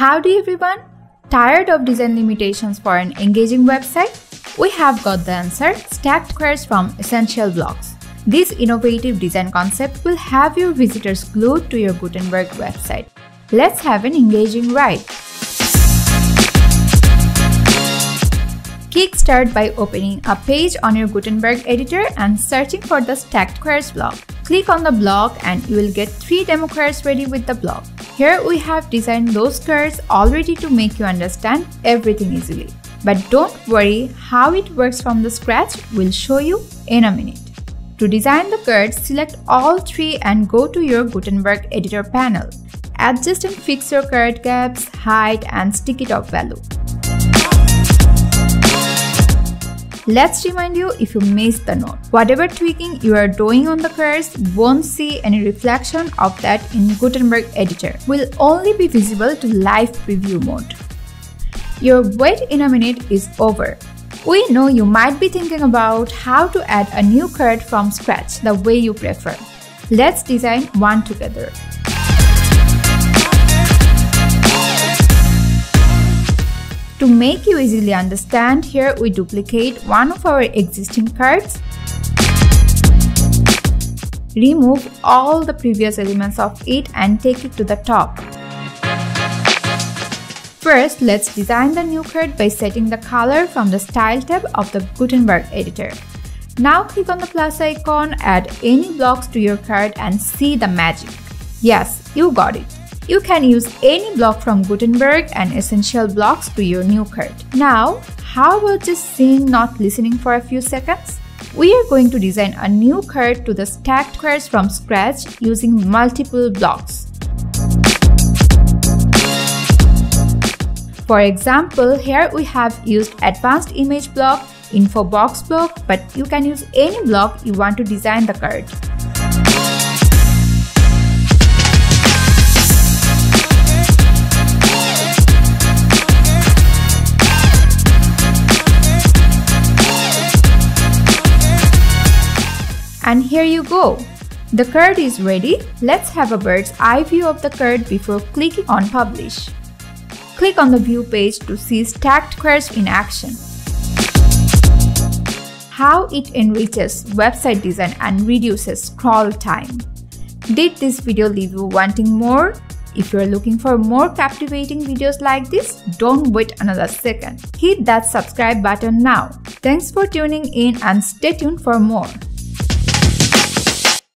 Howdy everyone! Tired of design limitations for an engaging website? We have got the answer stacked queries from Essential Blocks. This innovative design concept will have your visitors glued to your Gutenberg website. Let's have an engaging ride. Kickstart by opening a page on your Gutenberg editor and searching for the stacked queries block. Click on the block and you will get 3 demo queries ready with the block. Here we have designed those queries already to make you understand everything easily. But don't worry, how it works from the scratch we'll show you in a minute. To design the queries, select all three and go to your Gutenberg editor panel. Adjust and fix your query gaps, height and sticky top value. Let's remind you if you missed the note. Whatever tweaking you are doing on the queries won't see any reflection of that in Gutenberg editor. Will only be visible to live preview mode. Your wait in a minute is over. We know you might be thinking about how to add a new query from scratch the way you prefer. Let's design one together. To make you easily understand, here we duplicate one of our existing cards, remove all the previous elements of it and take it to the top. First, let's design the new card by setting the color from the Style tab of the Gutenberg editor. Now click on the plus icon, add any blocks to your card and see the magic. Yes, you got it. You can use any block from Gutenberg and Essential blocks to your new card. Now, how about just seeing not listening for a few seconds? We are going to design a new card to the stacked cards from scratch using multiple blocks. For example, here we have used advanced image block, info box block, but you can use any block you want to design the card. And here you go. The card is ready. Let's have a bird's eye view of the card before clicking on publish. Click on the view page to see stacked queries in action. How it enriches website design and reduces scroll time. Did this video leave you wanting more? If you're looking for more captivating videos like this, don't wait another second. Hit that subscribe button now. Thanks for tuning in and stay tuned for more.